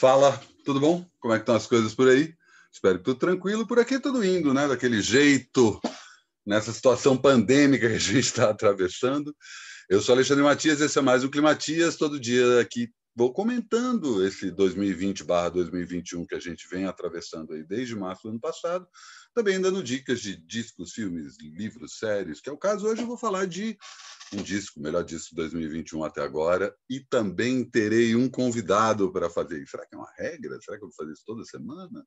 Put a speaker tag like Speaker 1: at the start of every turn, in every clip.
Speaker 1: Fala, tudo bom? Como é que estão as coisas por aí? Espero que tudo tranquilo. Por aqui tudo indo, né? Daquele jeito, nessa situação pandêmica que a gente está atravessando. Eu sou Alexandre Matias, esse é mais um Climatias. Todo dia aqui vou comentando esse 2020/2021 que a gente vem atravessando aí desde março do ano passado. Também dando dicas de discos, filmes, livros, séries, que é o caso hoje eu vou falar de um disco, melhor disco de 2021 até agora, e também terei um convidado para fazer. Será que é uma regra? Será que eu vou fazer isso toda semana?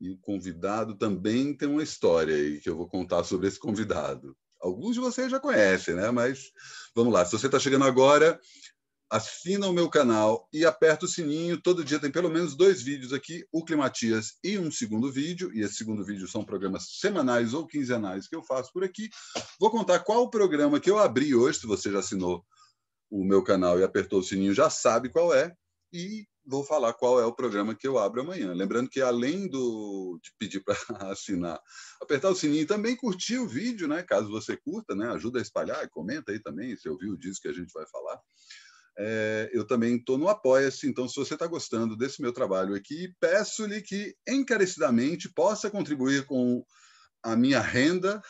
Speaker 1: E o convidado também tem uma história aí que eu vou contar sobre esse convidado. Alguns de vocês já conhecem, né? Mas vamos lá. Se você está chegando agora, assina o meu canal e aperta o sininho. Todo dia tem pelo menos dois vídeos aqui, o Climatias e um segundo vídeo. E esse segundo vídeo são programas semanais ou quinzenais que eu faço por aqui. Vou contar qual o programa que eu abri hoje. Se você já assinou o meu canal e apertou o sininho, já sabe qual é. E vou falar qual é o programa que eu abro amanhã. Lembrando que, além do, de pedir para assinar, apertar o sininho e também curtir o vídeo, né? Caso você curta, né? Ajuda a espalhar comenta aí também se ouviu disso que a gente vai falar é, eu também estou no Apoia-se, então se você está gostando desse meu trabalho aqui, peço-lhe que encarecidamente possa contribuir com a minha renda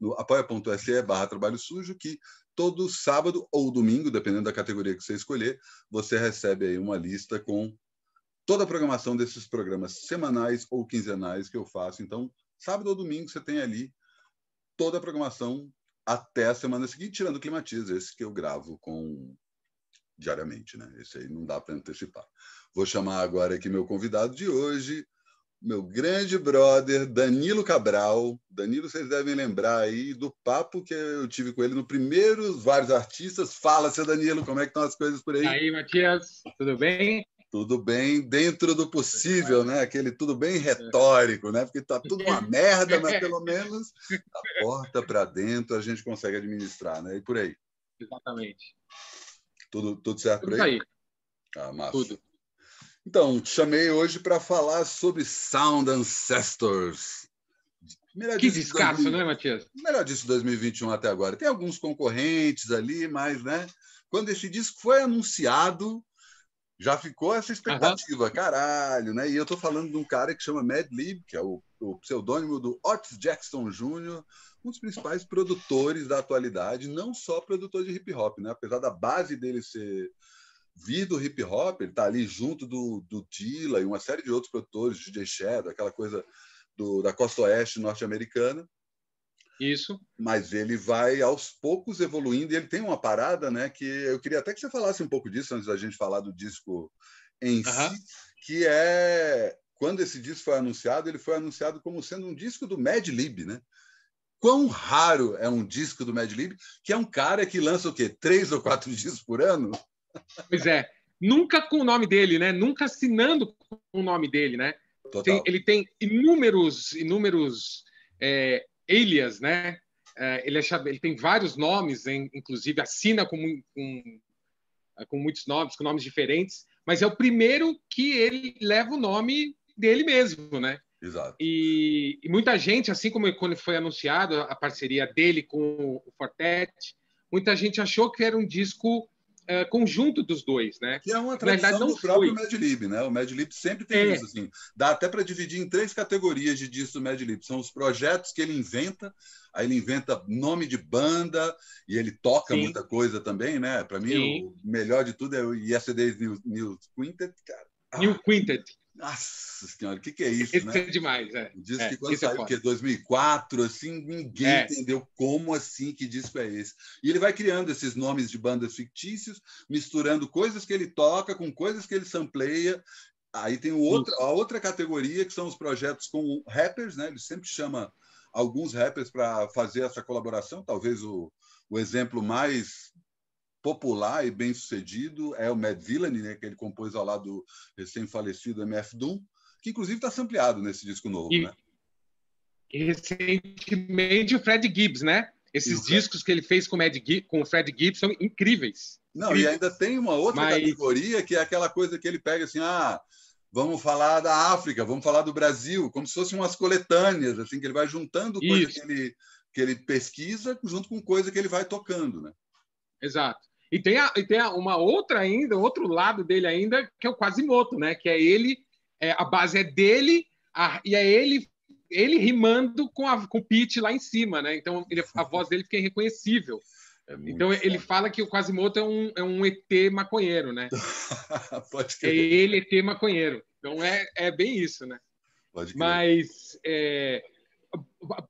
Speaker 1: no apoia.se barra trabalho sujo, que todo sábado ou domingo, dependendo da categoria que você escolher, você recebe aí uma lista com toda a programação desses programas semanais ou quinzenais que eu faço. Então, sábado ou domingo você tem ali toda a programação até a semana seguinte, tirando o Climatiza, esse que eu gravo com diariamente, né? Esse aí não dá para antecipar. Vou chamar agora aqui meu convidado de hoje, meu grande brother Danilo Cabral. Danilo, vocês devem lembrar aí do papo que eu tive com ele no primeiro Vários Artistas. Fala, seu Danilo, como é que estão as coisas por aí? E
Speaker 2: aí, Matias, tudo bem?
Speaker 1: Tudo bem, dentro do possível, né? Aquele tudo bem retórico, né? Porque tá tudo uma merda, mas pelo menos a porta para dentro a gente consegue administrar, né? E por aí.
Speaker 2: Exatamente.
Speaker 1: Tudo, tudo certo
Speaker 2: tudo por aí?
Speaker 1: Ah, massa.
Speaker 2: Tudo.
Speaker 1: Então, te chamei hoje para falar sobre Sound Ancestors.
Speaker 2: Melhor que descasso, 2000... né, Matias?
Speaker 1: Melhor disso 2021 até agora. Tem alguns concorrentes ali, mas, né? Quando esse disco foi anunciado, já ficou essa expectativa, uhum. caralho, né? E eu estou falando de um cara que chama Mad Lib, que é o, o pseudônimo do Otis Jackson Jr., um dos principais produtores da atualidade, não só produtor de hip hop, né? Apesar da base dele ser vir do hip hop, ele está ali junto do, do Dilla e uma série de outros produtores, DJ Shadow, aquela coisa do, da costa oeste norte-americana.
Speaker 2: Isso.
Speaker 1: Mas ele vai aos poucos evoluindo e ele tem uma parada, né? Que eu queria até que você falasse um pouco disso antes da gente falar do disco em si, que é quando esse disco foi anunciado, ele foi anunciado como sendo um disco do Mad Lib, né? Quão raro é um disco do Mad Lib, que é um cara que lança o quê? Três ou quatro discos por ano?
Speaker 2: Pois é. Nunca com o nome dele, né? Nunca assinando com o nome dele, né? Tem, ele tem inúmeros, inúmeros é, alias, né? É, ele, é, ele, tem vários nomes, hein? inclusive assina com, com, com muitos nomes, com nomes diferentes, mas é o primeiro que ele leva o nome dele mesmo, né?
Speaker 1: Exato.
Speaker 2: E, e, muita gente, assim como quando foi anunciado a parceria dele com o Fortet, muita gente achou que era um disco é, conjunto dos dois, né?
Speaker 1: Que é uma tradição do próprio Mad Lib, né? O Mad Lib sempre tem é. isso, assim. Dá até para dividir em três categorias de disco do Mad Lib. São os projetos que ele inventa, aí ele inventa nome de banda e ele toca Sim. muita coisa também, né? Para mim, Sim. o melhor de tudo é o Yesterday's New, New Quintet, cara.
Speaker 2: New ah. Quintet.
Speaker 1: Nossa senhora, o que, que é isso,
Speaker 2: Esse
Speaker 1: né?
Speaker 2: é demais, é.
Speaker 1: Diz é, que quando saiu, é que 2004, assim, ninguém é. entendeu como assim, que disco é esse. E ele vai criando esses nomes de bandas fictícios, misturando coisas que ele toca com coisas que ele sampleia. Aí tem o outro, a outra categoria, que são os projetos com rappers, né? Ele sempre chama alguns rappers para fazer essa colaboração. Talvez o, o exemplo mais popular e bem sucedido é o Mad Villainy, né, que ele compôs ao lado do recém-falecido MF Doom, que inclusive está sampleado nesse disco novo. E, né?
Speaker 2: recentemente o Fred Gibbs, né? Esses discos que ele fez com, Mad, com o Fred Gibbs são incríveis.
Speaker 1: Não,
Speaker 2: incríveis.
Speaker 1: e ainda tem uma outra Mas... categoria que é aquela coisa que ele pega assim, ah, vamos falar da África, vamos falar do Brasil, como se fossem umas coletâneas, assim, que ele vai juntando coisa que ele, que ele pesquisa junto com coisa que ele vai tocando, né?
Speaker 2: Exato. E tem, a, e tem a, uma outra ainda, outro lado dele ainda, que é o Quasimoto, né? Que é ele, é, a base é dele, a, e é ele ele rimando com, a, com o pitch lá em cima, né? Então ele, a voz dele fica irreconhecível. É então ele fala que o Quasimoto é um, é um ET maconheiro, né? Pode É ele ET maconheiro. Então é, é bem isso, né? Pode Mas é,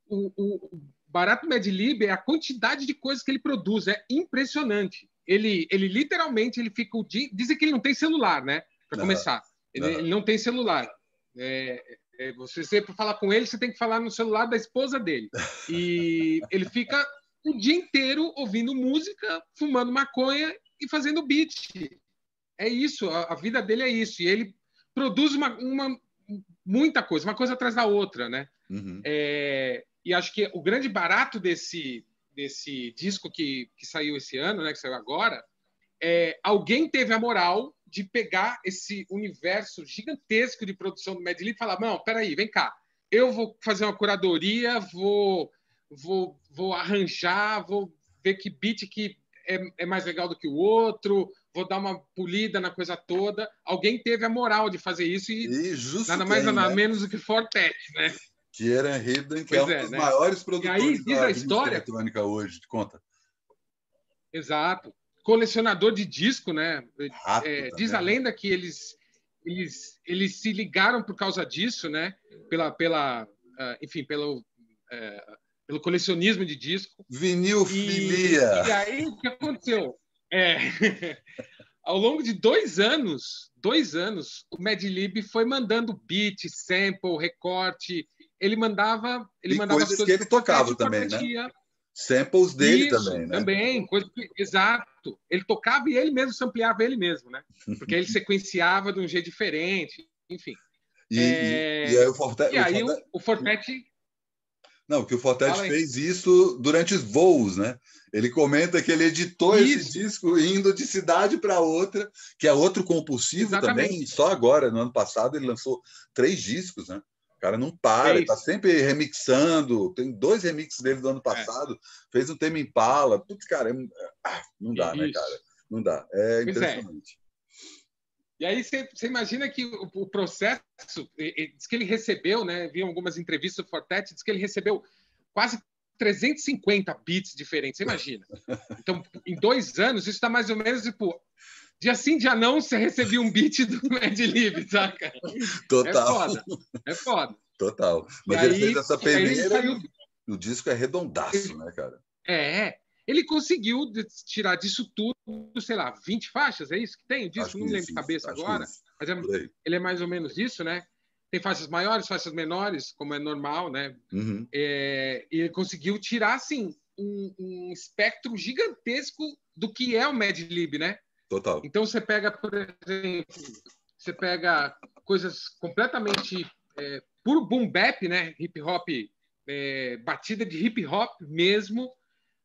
Speaker 2: o, o, barato Mad Lib é a quantidade de coisas que ele produz, é impressionante. Ele, ele literalmente ele fica o dia. Dizem que ele não tem celular, né? Para começar. Ele não. ele não tem celular. É, é, você sempre falar com ele, você tem que falar no celular da esposa dele. E ele fica o dia inteiro ouvindo música, fumando maconha e fazendo beat. É isso, a, a vida dele é isso. E ele produz uma, uma, muita coisa, uma coisa atrás da outra, né? Uhum. É, e acho que o grande barato desse, desse disco que, que saiu esse ano, né, que saiu agora, é alguém teve a moral de pegar esse universo gigantesco de produção do Medley e falar: não, peraí, vem cá, eu vou fazer uma curadoria, vou vou, vou arranjar, vou ver que beat que é, é mais legal do que o outro, vou dar uma polida na coisa toda. Alguém teve a moral de fazer isso e,
Speaker 1: e
Speaker 2: nada mais tem, nada né? menos do que Fortet, né?
Speaker 1: Que era Hidden, que pois é um é, dos né? maiores produtores
Speaker 2: e aí, diz a história
Speaker 1: eletrônica hoje. Conta.
Speaker 2: Exato. Colecionador de disco, né? É, diz a lenda que eles, eles, eles se ligaram por causa disso, né? Pela, pela, uh, enfim, pelo uh, pelo colecionismo de disco.
Speaker 1: Vinilfilia.
Speaker 2: E, e aí, o que aconteceu? É, ao longo de dois anos, dois anos, o Madlib foi mandando beat, sample, recorte. Ele mandava, ele
Speaker 1: e
Speaker 2: mandava
Speaker 1: coisas, coisas que ele tocava também, né? Samples dele
Speaker 2: Isso,
Speaker 1: também, né?
Speaker 2: Também, coisa que, exato. Ele tocava e ele mesmo sampleava ele mesmo, né? Porque ele sequenciava de um jeito diferente, enfim.
Speaker 1: E, é... e, e aí o Forte,
Speaker 2: e aí o,
Speaker 1: não, que o Forte fez isso durante os voos, né? Ele comenta que ele editou isso. esse disco indo de cidade para outra, que é outro compulsivo Exatamente. também. Só agora, no ano passado, ele lançou três discos, né? O cara não para, é ele tá sempre remixando. Tem dois remixes dele do ano é. passado. É. Fez um tema Impala. Putz, cara, é... ah, não dá, né, cara? Não dá. É, é. impressionante.
Speaker 2: E aí você, imagina que o, o processo, diz que ele recebeu, né? Vi algumas entrevistas do Fortet, diz que ele recebeu quase 350 bits diferentes. Você imagina? Então, em dois anos, isso está mais ou menos tipo. Dia sim, dia não, você recebia um beat do Mad Lib, saca?
Speaker 1: Total.
Speaker 2: É foda. É foda.
Speaker 1: Total. Mas e ele aí, fez essa peneira. Saiu... O disco é redondaço, né, cara?
Speaker 2: É, ele conseguiu tirar disso tudo, sei lá, 20 faixas, é isso que tem? Disso, não lembro de cabeça agora, mas é, ele é mais ou menos isso, né? Tem faixas maiores, faixas menores, como é normal, né? Uhum. É, e ele conseguiu tirar, assim, um, um, espectro gigantesco do que é o Mad Lib, né?
Speaker 1: Total.
Speaker 2: Então você pega, por exemplo, você pega coisas completamente é, puro boom bap, né? Hip hop, é, batida de hip hop mesmo,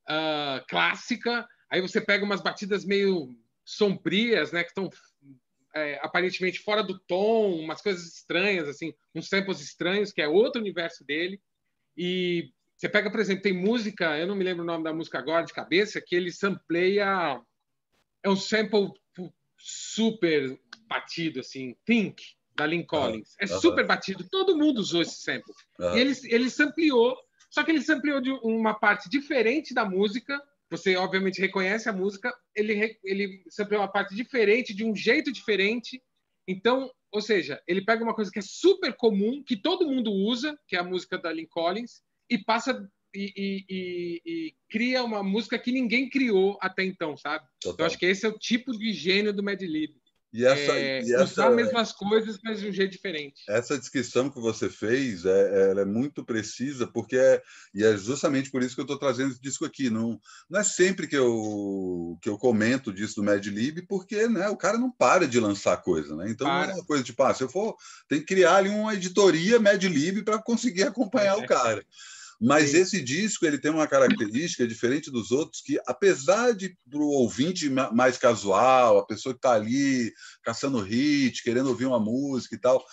Speaker 2: uh, clássica, aí você pega umas batidas meio sombrias, né, que estão é, aparentemente fora do tom, umas coisas estranhas, assim, uns samples estranhos, que é outro universo dele. E você pega, por exemplo, tem música, eu não me lembro o nome da música agora de cabeça, que ele sampleia. É um sample super batido, assim, Think, da Lynn Collins. É super batido, todo mundo usou esse sample. E ele, ele sampleou só que ele ampliou de uma parte diferente da música. Você, obviamente, reconhece a música. Ele, ele ampliou uma parte diferente, de um jeito diferente. Então, ou seja, ele pega uma coisa que é super comum, que todo mundo usa, que é a música da Lynn Collins, e passa e, e, e, cria uma música que ninguém criou até então, sabe? Total. Eu acho que esse é o tipo de gênio do Mad Lib. E essa, é, e essa, usar as mesmas coisas, mas de um jeito diferente.
Speaker 1: Essa descrição que você fez é, ela é muito precisa, porque é, e é justamente por isso que eu estou trazendo esse disco aqui. Não, não é sempre que eu, que eu comento disso do Mad Lib, porque né, o cara não para de lançar coisa. Né? Então para. não é uma coisa tipo, ah, se eu for, tem que criar ali uma editoria Mad Lib para conseguir acompanhar é. o cara. Mas Sim. esse disco ele tem uma característica diferente dos outros que, apesar de para o ouvinte mais casual, a pessoa que está ali caçando hit, querendo ouvir uma música e tal,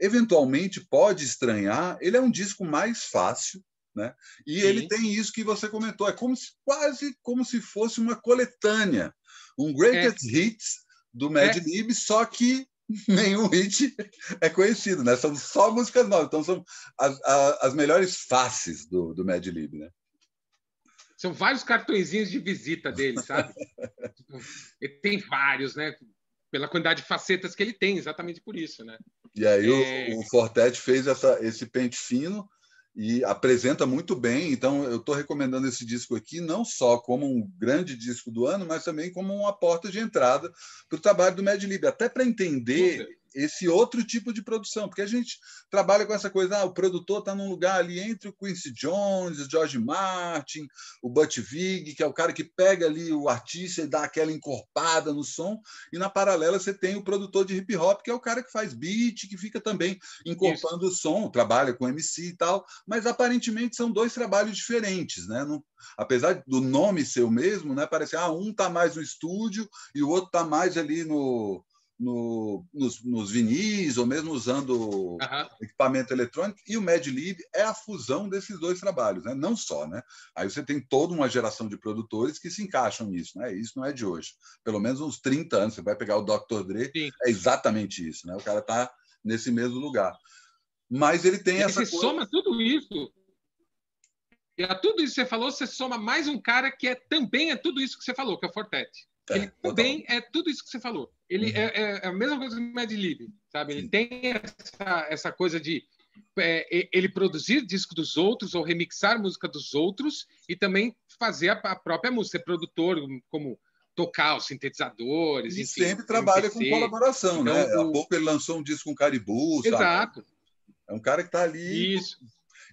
Speaker 1: eventualmente pode estranhar. Ele é um disco mais fácil, né? E Sim. ele tem isso que você comentou, é como se, quase como se fosse uma coletânea um greatest é. hits do Mad é. Lib, só que nenhum hit é conhecido, né? São só músicas novas, então são as, as, as melhores faces do, do Mad Lib, né?
Speaker 2: São vários cartõezinhos de visita dele, sabe? ele tem vários, né? Pela quantidade de facetas que ele tem, exatamente por isso, né?
Speaker 1: E aí é... o, o Fortet fez essa, esse pente fino e apresenta muito bem. Então, eu estou recomendando esse disco aqui não só como um grande disco do ano, mas também como uma porta de entrada para o trabalho do Mad Lib, até para entender esse outro tipo de produção, porque a gente trabalha com essa coisa, ah, o produtor está num lugar ali entre o Quincy Jones, o George Martin, o Butch Vig, que é o cara que pega ali o artista e dá aquela encorpada no som, e na paralela você tem o produtor de hip hop, que é o cara que faz beat, que fica também encorpando Isso. o som, trabalha com MC e tal, mas aparentemente são dois trabalhos diferentes, né? Não, apesar do nome ser o mesmo, né? Parece ah, um está mais no estúdio e o outro está mais ali no no, nos, nos vinis, ou mesmo usando uhum. equipamento eletrônico, e o MedLib é a fusão desses dois trabalhos, né? não só. Né? Aí você tem toda uma geração de produtores que se encaixam nisso, né? isso não é de hoje. Pelo menos uns 30 anos, você vai pegar o Dr. Dre, Sim. é exatamente isso, né? o cara está nesse mesmo lugar. Mas ele tem e essa
Speaker 2: você coisa... soma tudo isso, e a tudo isso que você falou, você soma mais um cara que é também é tudo isso que você falou, que é o Fortet. É, ele também é tudo isso que você falou. Ele uhum. é, é, é, a mesma coisa do Mad Lib, sabe? Ele tem essa, essa coisa de é, ele produzir disco dos outros ou remixar música dos outros e também fazer a, a própria música, ser produtor, como tocar os sintetizadores.
Speaker 1: E enfim, sempre trabalha com colaboração, então, né? O... Há pouco ele lançou um disco com Caribu,
Speaker 2: Exato.
Speaker 1: Sabe? É um cara que está ali.
Speaker 2: Isso.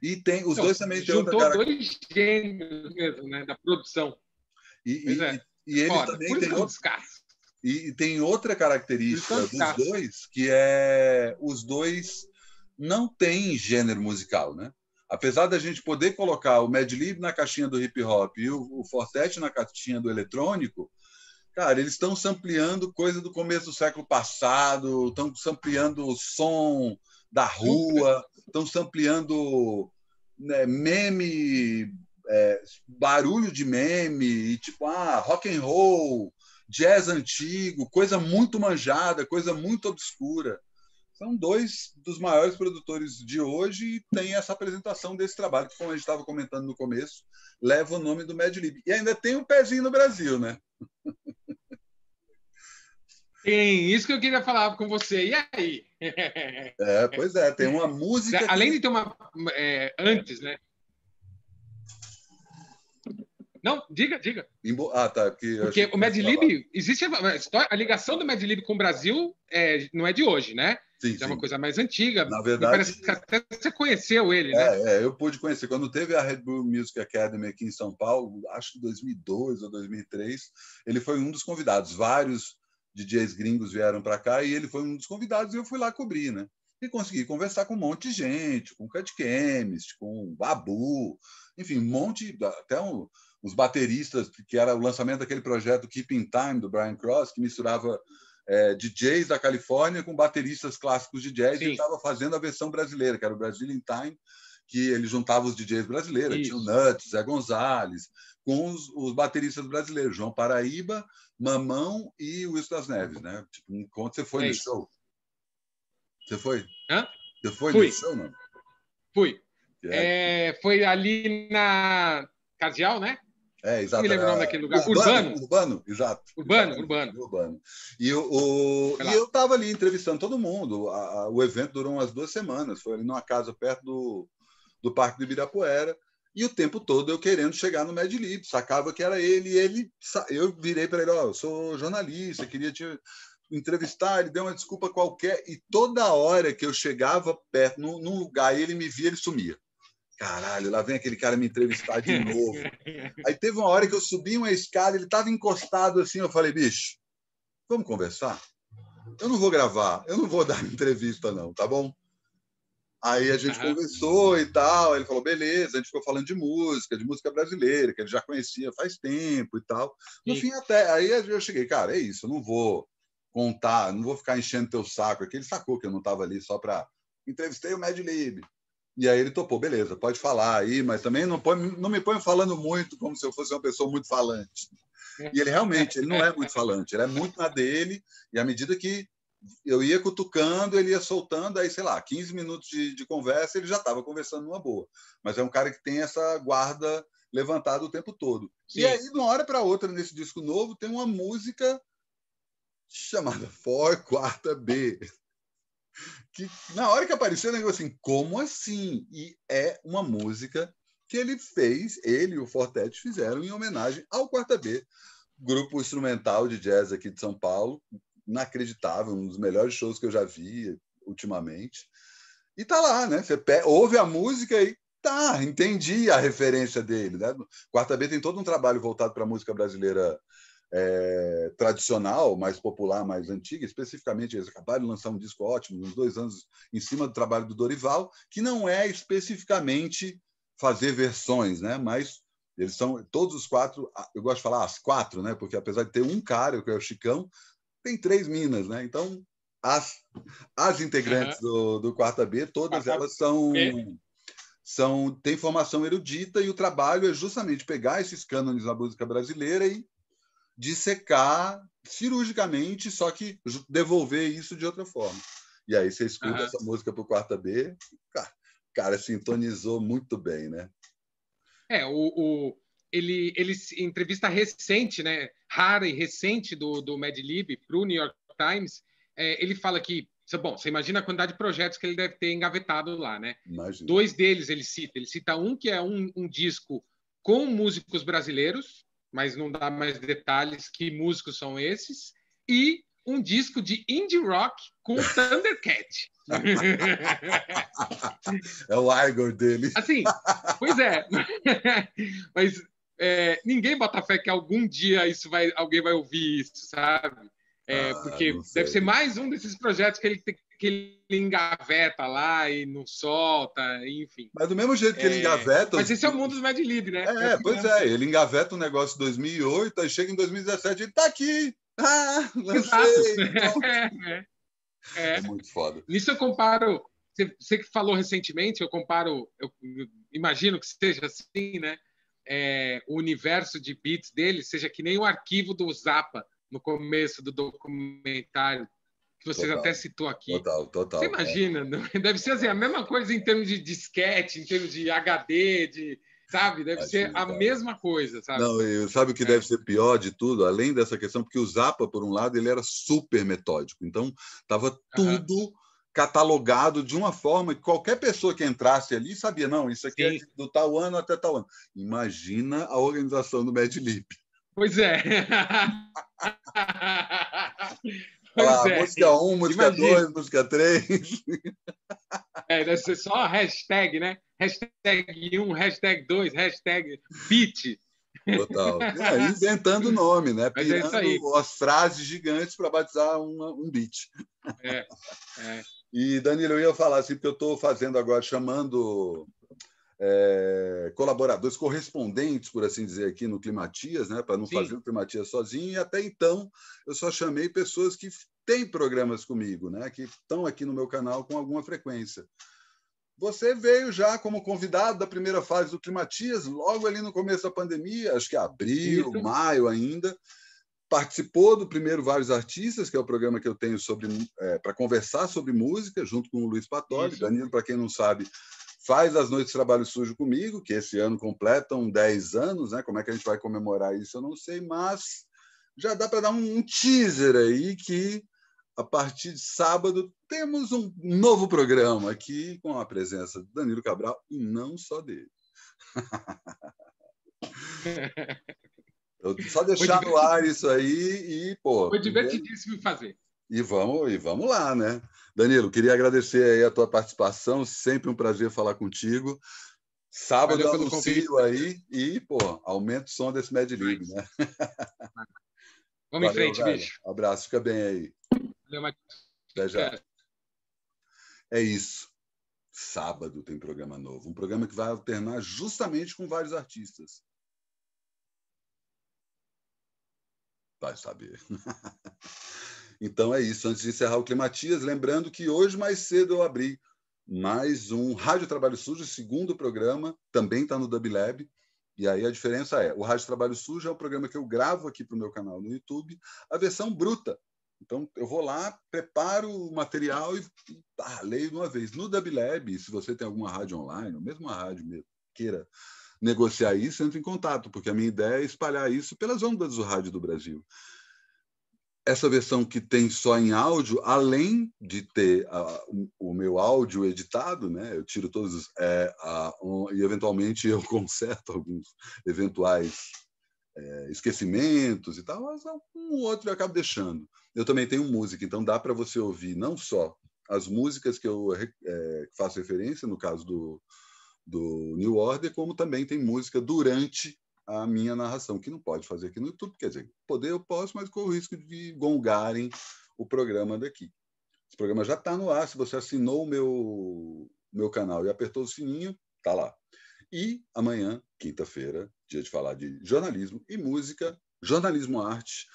Speaker 1: E tem os então, dois também
Speaker 2: tem outra cara... dois gêneros mesmo, né, da produção.
Speaker 1: E, e, é. e ele Foda. também tem outro... E tem outra característica dos dois, que é os dois não têm gênero musical, né? Apesar da gente poder colocar o Mad Lib na caixinha do hip hop e o, o Fortet na caixinha do eletrônico, cara, eles estão sampleando coisa do começo do século passado, estão sampleando o som da rua, estão sampleando né, meme, é, barulho de meme, e tipo, ah, rock and roll, jazz antigo, coisa muito manjada, coisa muito obscura. São dois dos maiores produtores de hoje e tem essa apresentação desse trabalho, que, como a gente estava comentando no começo, leva o nome do Mad Lib. E ainda tem um pezinho no Brasil, né?
Speaker 2: Tem, isso que eu queria falar com você. E aí?
Speaker 1: É, pois é, tem uma música.
Speaker 2: Além de ter uma. É, antes, né? Não, diga, diga.
Speaker 1: Ah, tá. Porque,
Speaker 2: porque o Medlib, existe a, história, a ligação do Medlib com o Brasil é, não é de hoje, né? Sim, é uma coisa mais antiga.
Speaker 1: Na verdade.
Speaker 2: Parece que até você conheceu ele, né?
Speaker 1: É, é, eu pude conhecer. Quando teve a Red Bull Music Academy aqui em São Paulo, acho que 2002 ou 2003, ele foi um dos convidados. Vários DJs gringos vieram para cá e ele foi um dos convidados e eu fui lá cobrir, né? E consegui conversar com um monte de gente, com o Cut Chemist, com o Babu, enfim, um monte, até um, os bateristas, que era o lançamento daquele projeto Keeping Time, do Brian Cross, que misturava é, DJs da Califórnia com bateristas clássicos de jazz, Sim. e estava fazendo a versão brasileira, que era o Brazilian Time, que ele juntava os DJs brasileiros, Isso. tinha o Nuts, Zé Gonzalez, com os, os, bateristas brasileiros, João Paraíba, Mamão e Wilson das Neves, né? Tipo, quando você foi é no show? Você foi?
Speaker 2: Hã?
Speaker 1: Você foi Fui. no show, não?
Speaker 2: Fui. É. É, foi ali na Cardeal, né?
Speaker 1: É, exato.
Speaker 2: me lembro o nome daquele lugar.
Speaker 1: Urbano. Urbano, urbano exato.
Speaker 2: Urbano, urbano.
Speaker 1: urbano. E, o e eu estava ali entrevistando todo mundo. A, a, o evento durou umas duas semanas. Foi ali numa casa perto do, do Parque do Ibirapuera. E o tempo todo eu querendo chegar no Mad Lib. Sacava que era ele. E ele, eu virei para ele: Ó, oh, eu sou jornalista, queria te entrevistar. Ele deu uma desculpa qualquer. E toda hora que eu chegava perto, num, num lugar, e ele me via, ele sumia. Caralho, lá vem aquele cara me entrevistar de novo. Aí teve uma hora que eu subi uma escada, ele estava encostado assim, eu falei, bicho, vamos conversar? Eu não vou gravar, eu não vou dar entrevista, não, tá bom? Aí a gente conversou e tal, ele falou, beleza, a gente ficou falando de música, de música brasileira, que ele já conhecia faz tempo e tal. No Sim. fim, até, aí eu cheguei, cara, é isso, eu não vou contar, não vou ficar enchendo teu saco aqui. Ele sacou que eu não estava ali só para... Entrevistei o Mad Lib, e aí ele topou, beleza, pode falar aí, mas também não, põe, não me põe falando muito como se eu fosse uma pessoa muito falante. E ele realmente, ele não é muito falante, ele é muito na dele, e à medida que eu ia cutucando, ele ia soltando, aí, sei lá, 15 minutos de, de conversa, ele já estava conversando numa boa. Mas é um cara que tem essa guarda levantada o tempo todo. Sim. E aí, de uma hora para outra, nesse disco novo, tem uma música chamada For Quarta B. Que na hora que apareceu, eu assim, como assim? E é uma música que ele fez, ele e o Fortet fizeram em homenagem ao Quarta B, grupo instrumental de jazz aqui de São Paulo, inacreditável, um dos melhores shows que eu já vi ultimamente. E tá lá, né? Você ouve a música e tá, entendi a referência dele. Né? Quarta B tem todo um trabalho voltado para a música brasileira é, tradicional, mais popular, mais antiga. Especificamente, eles acabaram de lançar um disco ótimo, uns dois anos em cima do trabalho do Dorival, que não é especificamente fazer versões, né? mas eles são todos os quatro, eu gosto de falar as quatro, né? porque apesar de ter um cara, que é o Chicão, tem três minas, né? Então, as, as integrantes uhum. do, do Quarta B, todas elas são, são têm formação erudita e o trabalho é justamente pegar esses cânones da música brasileira e dissecar cirurgicamente, só que devolver isso de outra forma. E aí você escuta uhum. essa música para o Quarta B, cara, cara, sintonizou muito bem, né?
Speaker 2: É, o, o, ele, ele entrevista recente, né, rara e recente do, do Mad Lib para o New York Times, é, ele fala que, bom, você imagina a quantidade de projetos que ele deve ter engavetado lá, né? Imagina. Dois deles ele cita. Ele cita um que é um, um disco com músicos brasileiros, mas não dá mais detalhes que músicos são esses, e um disco de indie rock com Thundercat.
Speaker 1: é o Igor dele.
Speaker 2: Assim, pois é. Mas é, ninguém bota fé que algum dia isso vai, alguém vai ouvir isso, sabe? É, ah, porque deve ser mais um desses projetos que ele, que ele engaveta lá e não solta, enfim.
Speaker 1: Mas do mesmo jeito que é, ele engaveta.
Speaker 2: Mas esse é o mundo dos Mad Lib, né?
Speaker 1: É, é pois é. Ele engaveta um negócio em 2008, aí chega em 2017 ele tá aqui. Ah, lancei. É, é. é muito foda.
Speaker 2: Nisso eu comparo. Você que falou recentemente, eu comparo, eu imagino que seja assim, né? é, o universo de bits dele seja que nem o arquivo do Zappa no começo do documentário, que você total, até citou aqui.
Speaker 1: Total, total.
Speaker 2: Você imagina? É. Deve ser assim, a mesma coisa em termos de disquete, em termos de HD, de sabe? Deve ser a mesma coisa, sabe?
Speaker 1: Não, sabe o que é. deve ser pior de tudo, além dessa questão, porque o Zappa, por um lado, ele era super metódico, então estava tudo catalogado de uma forma que qualquer pessoa que entrasse ali sabia, não, isso aqui é Sim. é do tal ano até tal ano. Imagina a organização do Mad Lib.
Speaker 2: Pois é.
Speaker 1: pois Olha lá, é. Música 1, um, música 2, música 3.
Speaker 2: É, deve ser só hashtag, né? Hashtag 1, um, hashtag 2, hashtag beat.
Speaker 1: Total. É, inventando o nome, né? Mas é Pirando é as frases gigantes para batizar uma, um beat. É, é. E, Danilo, eu ia falar assim, porque eu estou fazendo agora, chamando é, colaboradores, correspondentes, por assim dizer, aqui no Climatias, né, para não Sim. fazer o Climatias sozinho, e até então eu só chamei pessoas que têm programas comigo, né, que estão aqui no meu canal com alguma frequência. Você veio já como convidado da primeira fase do Climatias, logo ali no começo da pandemia, acho que abril, Isso. maio ainda participou do primeiro Vários Artistas, que é o programa que eu tenho sobre é, para conversar sobre música, junto com o Luiz Patori. Danilo, para quem não sabe, faz as noites de trabalho sujo comigo, que esse ano completam 10 anos, né? Como é que a gente vai comemorar isso, eu não sei, mas já dá para dar um, um teaser aí que a partir de sábado temos um novo programa aqui com a presença do Danilo Cabral e não só dele. Eu só deixar no ar isso aí e, pô.
Speaker 2: Foi divertidíssimo fazer.
Speaker 1: E vamos, e vamos lá, né? Danilo, queria agradecer aí a tua participação, sempre um prazer falar contigo. Sábado eu anuncio aí e, pô, aumenta o som desse Mad Lib, né?
Speaker 2: Vamos Valeu, em frente, velho. bicho.
Speaker 1: Abraço, fica bem aí. Valeu, Matheus. Até já. É isso. Sábado tem programa novo. Um programa que vai alternar justamente com vários artistas. Vai saber. então é isso. Antes de encerrar o Climatias, lembrando que hoje mais cedo eu abri mais um Rádio Trabalho Sujo, segundo programa, também está no Dublab. E aí a diferença é, o Rádio Trabalho Sujo é um programa que eu gravo aqui para o meu canal no YouTube, a versão bruta. Então, eu vou lá, preparo o material e leio de uma vez. No DubLab, se você tem alguma rádio online, ou mesmo uma rádio queira negociar isso, entre em contato, porque a minha ideia é espalhar isso pelas ondas do rádio do Brasil essa versão que tem só em áudio, além de ter o, o, meu áudio editado, né, eu tiro todos é, a, um, e eventualmente eu conserto alguns eventuais é, esquecimentos e tal, mas um outro eu acabo deixando. Eu também tenho música, então dá para você ouvir não só as músicas que eu é, faço referência, no caso do, do New Order, como também tem música durante a minha narração, que não pode fazer aqui no YouTube. Quer dizer, poder eu posso, mas com o risco de gongarem o programa daqui. Esse programa já está no ar. Se você assinou o meu, meu canal e apertou o sininho, está lá. E amanhã, quinta-feira, dia de falar de jornalismo e música, jornalismo arte.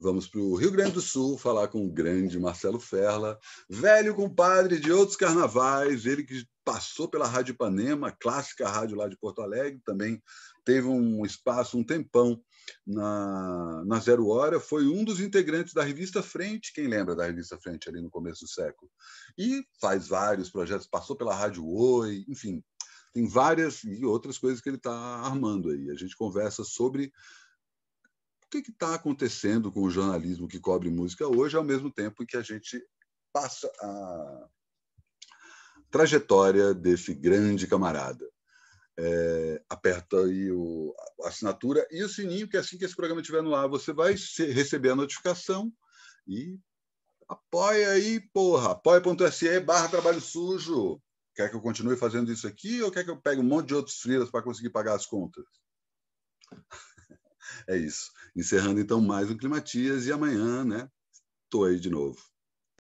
Speaker 1: Vamos para o Rio Grande do Sul falar com o grande Marcelo Ferla, velho compadre de outros carnavais, ele que passou pela Rádio Ipanema, clássica rádio lá de Porto Alegre, também teve um espaço, um tempão na, na Zero Hora, foi um dos integrantes da revista Frente, quem lembra da revista Frente ali no começo do século? E faz vários projetos, passou pela Rádio Oi, enfim, tem várias e outras coisas que ele está armando aí. A gente conversa sobre o que está acontecendo com o jornalismo que cobre música hoje, ao mesmo tempo que a gente passa a trajetória desse grande camarada é, aperta aí o, a assinatura e o sininho, que assim que esse programa estiver no ar, você vai receber a notificação e apoia aí, porra, apoia.se barra trabalho sujo. Quer que eu continue fazendo isso aqui ou quer que eu pegue um monte de outros frilas para conseguir pagar as contas? é isso. Encerrando então mais um Climatias e amanhã, né? Estou aí de novo.